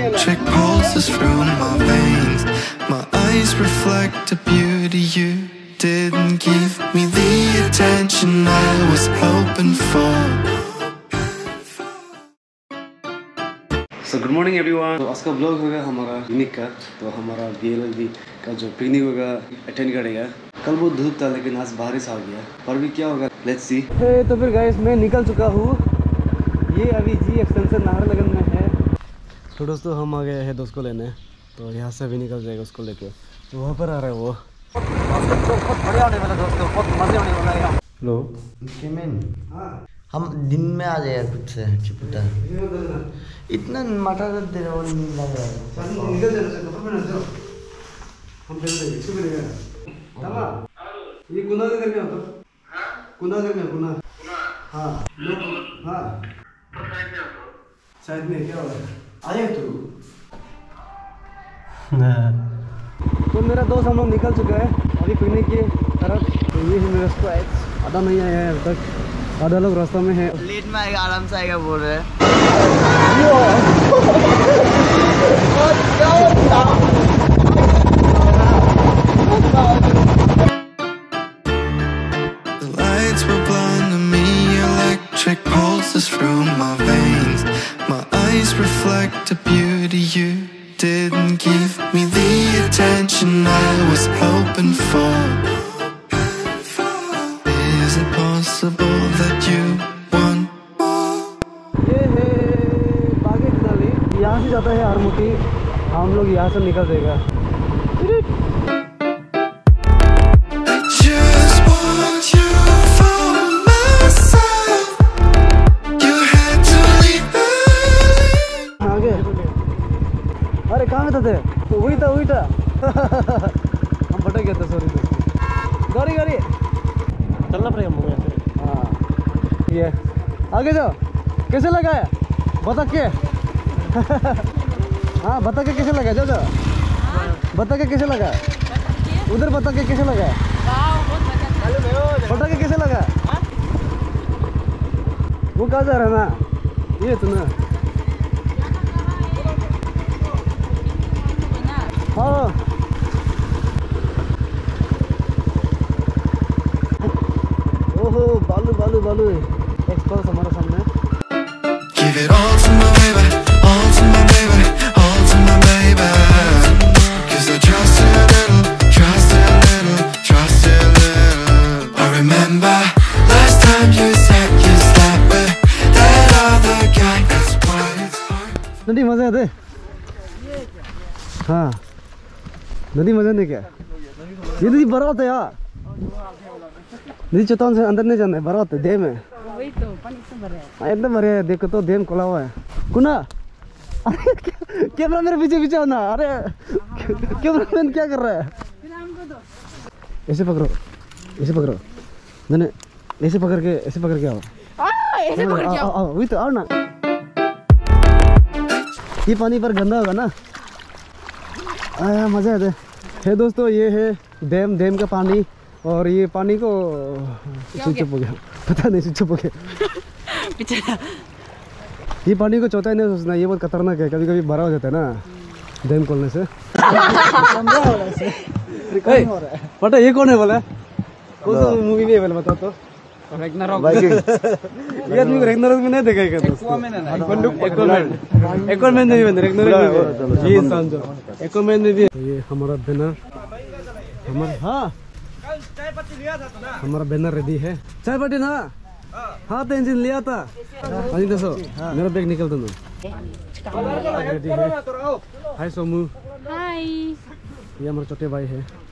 electric pulses through my veins. My eyes reflect the beauty you didn't give me. The attention I was hoping for. So good morning everyone तो आज का blog होगा हमारा picnic का। तो हमारा B का जो पिकनिक होगा अटेंड करेगा। कल बहुत धूप था लेकिन आज बारिश आ गया। पर भी क्या होगा? लेट्स सी तो फिर गाइस मैं निकल चुका हूँ। ये अभी जी एक्सटेंशन नाहरलगन में है। तो दोस्तों हम आ गए हैं दोस्त को लेने। तो यहाँ से भी निकल जाएगा उसको लेके। तो वहाँ पर आ रहा है वो। हेलो हम दिन में आ जाए यार खुद से चिपुटा। इतना माथा दर्द दे रहा है ये गुना नगर है। होता गुना नगर में गुना हाँ। हाँ। साइड में क्या हो रहा है तू तो मेरा दोस्त हम लोग निकल चुका है अभी पिकनिक की तरफ़। तो ये है मेरा स्क्वाड आधा नहीं आया है अब तक। आधा लोग रास्ता में है। लेट में आएगा आराम से आएगा बोल रहे हैं। The lights were blinding me, electric pulses through my veins. My eyes reflect the beauty you didn't give me the attention I was hoping for. Is it possible that you want more? ये है बागे finale यहाँ से जाता है हरमुखी हम लोग यहाँ से निकल देगा थे। तो था वही था। हम भटक गए थे सॉरी गाड़ी गाड़ी चलना पड़ेगा मुझे हाँ। ये। आगे जाओ। कैसे लगा है? बता के। हाँ बता के कैसे लगा जाओ जाओ। बता के कैसे लगा उधर बता के कैसे लगा बता के कैसे लगा वो कहाँ जा रहा है ना? ये तो ना। मज़ा आते हाँ। नदी मज़ा नहीं क्या? ये नदी बरात है यार। नदी चौथान से अंदर नहीं जाना है बरात है डेम है। वही तो भरा है। हाँ, एकदम बढ़िया है देखो तो डेम खुला हुआ है। कुना? अरे कैमरा मेरे पीछे पीछे होना। अरे कैमरा मैन क्या कर रहा है? ऐसे पकड़ो ऐसे पकड़ो। मैंने ऐसे पकड़ के ऐसे पकड़ के आओ। ऐसे हाँ, आओ, आओ, आओ, वही तो आओ ना। ये पानी पर गंदा होगा ना? आया मज़ा है है दोस्तों ये है डैम डैम का पानी। और ये पानी को स्विच हो गया? पता नहीं स्विच हो गया। बेचारा ये पानी को चौथा ही नहीं सोचना ये बहुत खतरनाक है। कभी कभी भरा हो जाता है ना डैम खोलने से। पता ये कौन है बोला? कौन सा मूवी में है बोला बताओ तो। ये आदमी को रेगनारॉक में नहीं देखा है क्या दोस्तों एक्वामैन एक्वामैन में भी बंद रेगनारॉक में जो एक्वामैन में भी ये हमारा बैनर हमारा हाँ। हमारा बैनर रेडी है। चाय पट्टी ना? हाँ तो इंजिन लिया था। अजी दसो मेरा बैग निकल दो रेडी है। हाय सोमू। हाय ये हमारा छोटे भाई है।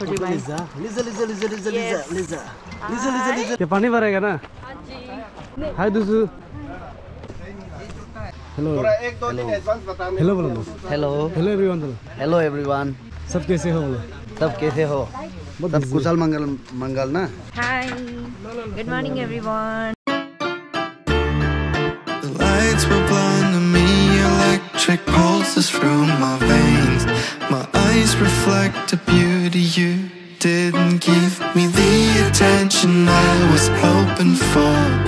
छोटे भाई लिजा लिजा लिजा लिजा लिजा लिजा लिजा लिजा लिजा ये पानी भरेगा ना? हाय दुसु। हेलो हेलो बोलो। Hello hello everyone hello everyone सब कैसे हो बोलो? सब कैसे हो? सब कुशल मंगल मंगल ना. Good morning, everyone. The lights were blinding me, electric pulses through my veins. My eyes reflect the beauty you didn't give me the attention I was hoping for.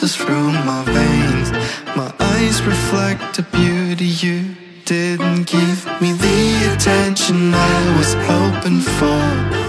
Pulses through my veins. My eyes reflect the beauty you didn't give me the attention I was hoping for.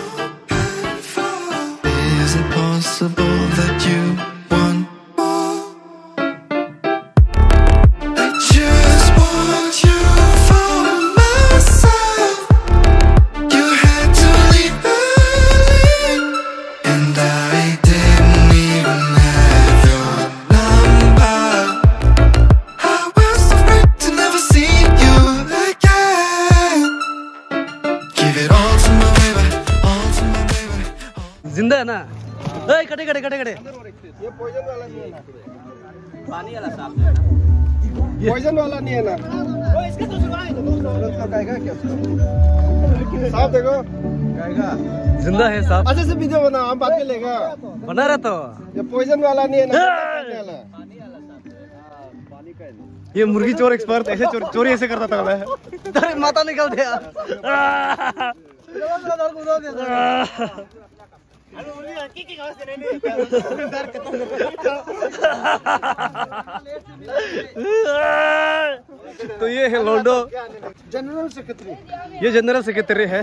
ज़िंदा है ना? ए कटे कटे कटे कटे ये poison वाला नहीं है ना? साहब देखो। ज़िंदा है साहब अच्छे से वीडियो बना हम बाद में लेगा। बना रहा तो ये पॉइजन वाला नहीं है ना पानी वाला। ये मुर्गी चोर एक्सपर्ट ऐसे चोर, चोरी ऐसे करता था मैं। अरे माता निकल गया तो ये है लोडो जनरल सेक्रेटरी ये जनरल सेक्रेटरी है।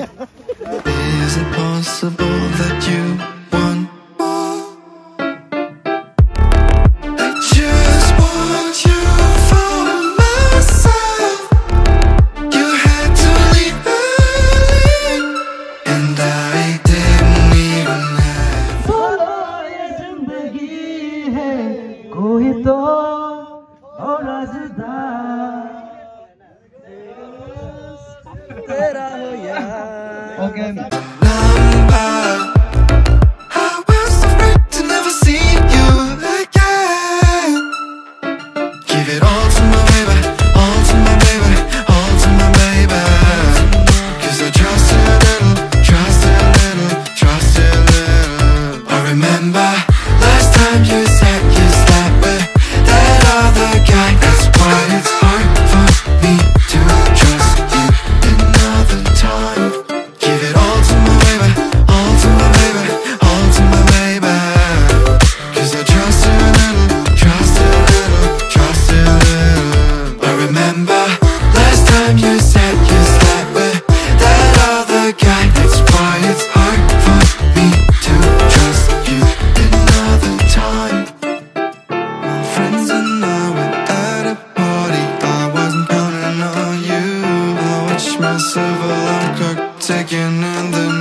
again. taken in the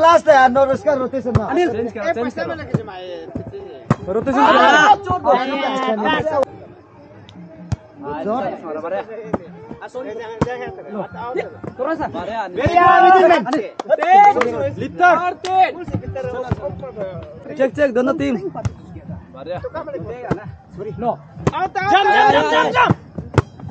last है नो उसका रोटेशन ना चेक चेक दोनों टीम